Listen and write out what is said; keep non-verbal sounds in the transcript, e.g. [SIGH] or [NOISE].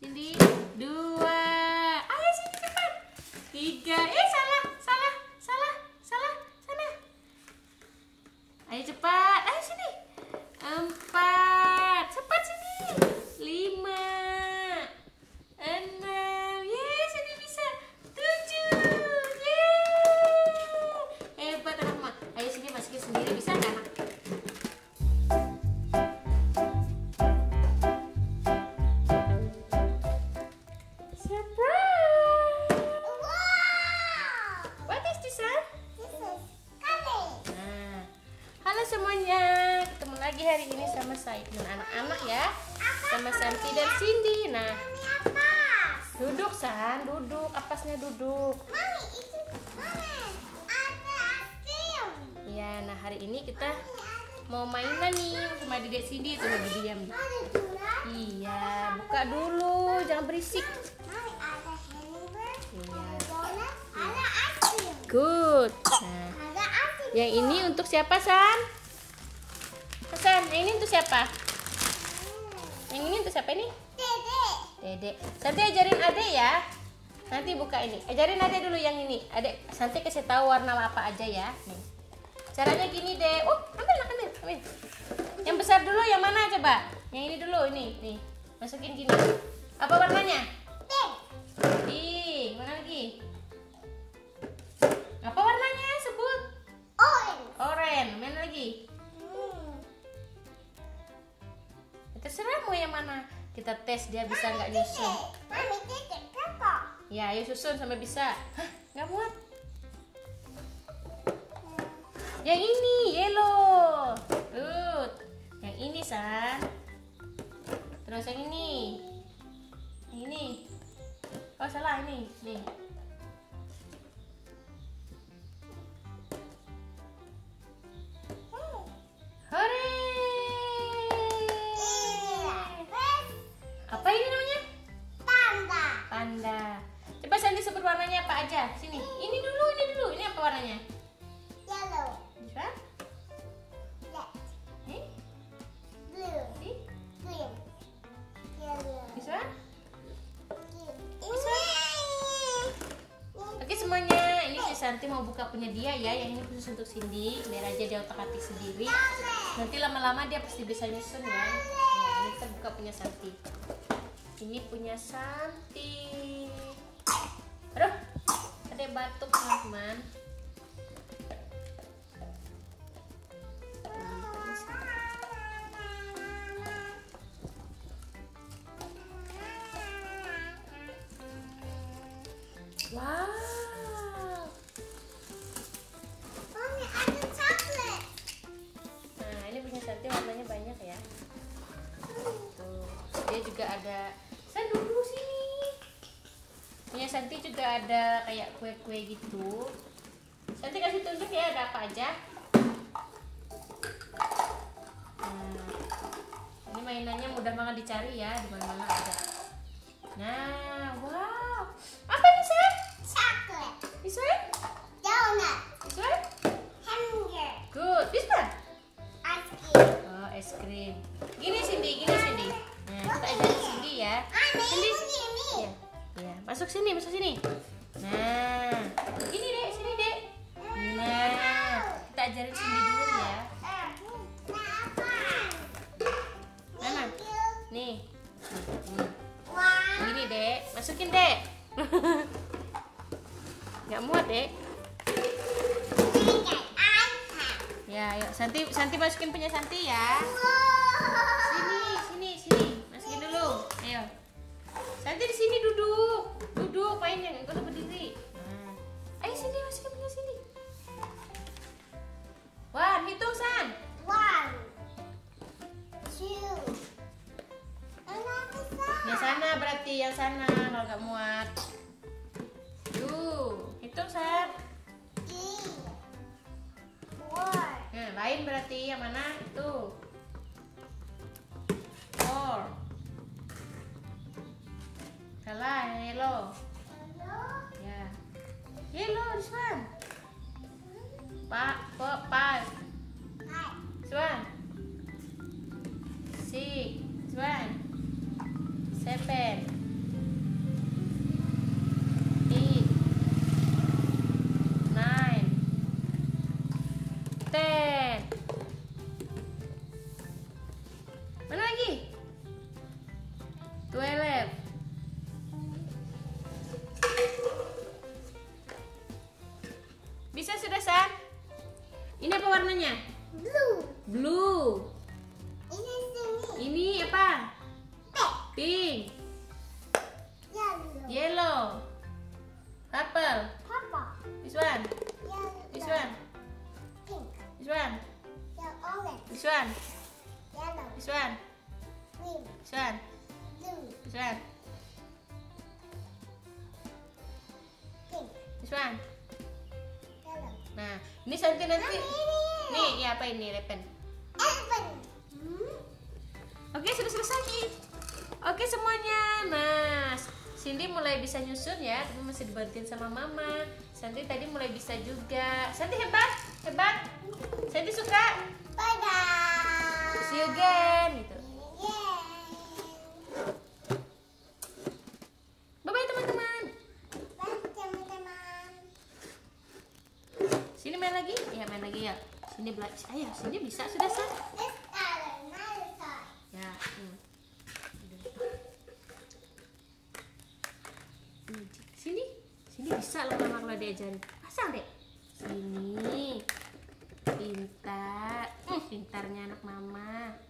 Cindy. Dua. Semuanya, ketemu lagi hari ini sama saya dan anak-anak ya, sama Santi dan Cindy. Nah, duduk San, duduk, apasnya duduk. Ya, nah hari ini kita mau mainan nih. Sama Dedek Cindy tuh lagi diam. Iya, buka dulu, jangan berisik. Good. Nah, yang ini untuk siapa San? San, yang ini untuk siapa? Yang ini untuk siapa ini? Dede. Santi ajarin Ade ya. Nanti buka ini. Ajarin Ade dulu yang ini. Ade, Santi kasih tahu warna apa aja ya. Nih. Caranya gini deh. Oh, ambil, ambil, ambil. Yang besar dulu yang mana coba? Yang ini dulu, ini, nih. Masukin gini. Apa warnanya? Kita tes dia bisa nggak nyusun. Ya, ayo susun sampai bisa. Hah, nggak muat. Yang ini yellow. Good. Yang ini san. Terus yang ini. Yang ini. Oh salah ini. Nih. Mau buka punya dia ya. Yang ini khusus untuk Cindy. Biar aja dia otak atik sendiri. Nanti lama-lama dia pasti bisa nyusun ya. Nah, ini kita buka punya Santi. Ini punya Santi. Aduh, ada batuk teman-teman. Wow. Santi warnanya banyak ya. Tuh. Dia juga ada San dulu sini. Punya Santi juga ada kayak kue-kue gitu. Santi kasih tunjuk ya ada apa aja. Nah, ini mainannya mudah banget dicari ya, di mana-mana ada. Nah, wow. Apa ini, San? This one? This one? Good. This one? Es krim. Gini Cindy, gini Cindy. Nah, kita ajarin Cindy ya. Cindy. Iya. Iya, masuk sini, masuk sini. Nah, gini dek, sini dek. Nah, kita ajarin Cindy dulu ya. Mana? Nih. Hmm. Gini dek, masukin dek. [LAUGHS] Nggak muat dek. Santi, Santi masukin punya Santi ya. Sini, sini, sini. Masukin dulu. Ayo. Santi di sini duduk. Duduk mainnya, enggak usah berdiri. Nah. Ayo sini masukin punya sini. Wan, hitung San. Yang sana berarti yang sana kalau nggak muat. Mana? Itu. Four. Salah, yang yellow. Ya. Yellow, this one. Pa, four, five. This one. Six. This one. Twelve. Bisa sudah San? Ini apa warnanya? Blue. Blue. Ini sini. Ini apa? Pink. Pink. Yellow. Yellow. Purple. Purple. This one. Yellow. This one. Pink. This one. Yellow. Orange. This one. Yellow. This one. Green. This one. This one. Pink. This one. Yellow. Nah, ini Santi nanti. Ini. Nih, ya apa ini lepen? Elephant. Hmm? Oke, sudah selesai. Oke semuanya. Nah, Cindy mulai bisa nyusun ya, tapi masih dibantuin sama mama. Santi tadi mulai bisa juga. Santi hebat, hebat. Santi suka. Bye bye. See you again gitu. Yeah. Bye bye teman-teman. Bye teman-teman. Sini main lagi? Ya main lagi ya. Sini belajar. Ayo, sini bisa sudah sah. Ya. Hmm. Sini, sini bisa loh mama kalau diajarin. Pasang deh. Sini. Pintar. Hmm, pintarnya anak mama.